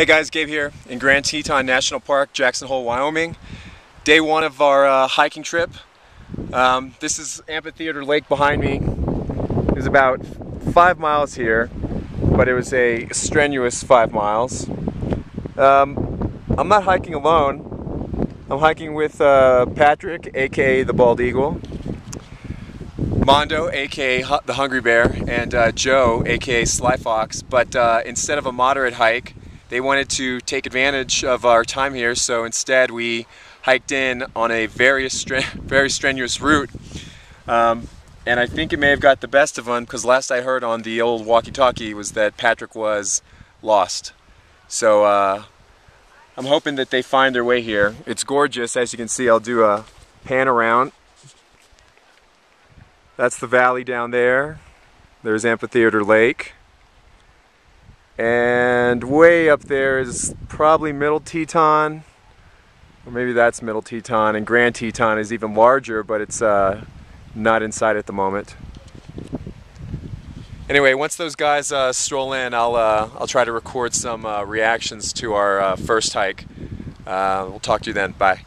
Hey guys, Gabe here in Grand Teton National Park, Jackson Hole, Wyoming. Day one of our uh, hiking trip. Um, this is Amphitheater Lake behind me. It was about five miles here, but it was a strenuous five miles. Um, I'm not hiking alone. I'm hiking with uh, Patrick, aka the Bald Eagle, Mondo, aka the Hungry Bear, and uh, Joe, aka Sly Fox. But uh, instead of a moderate hike, they wanted to take advantage of our time here, so instead we hiked in on a very, very strenuous route. Um, and I think it may have got the best of them because last I heard on the old walkie-talkie was that Patrick was lost. So uh, I'm hoping that they find their way here. It's gorgeous, as you can see. I'll do a pan around. That's the valley down there. There's Amphitheater Lake. And way up there is probably Middle Teton, or maybe that's Middle Teton, and Grand Teton is even larger, but it's uh, not inside at the moment. Anyway, once those guys uh, stroll in, I'll, uh, I'll try to record some uh, reactions to our uh, first hike. Uh, we'll talk to you then. Bye.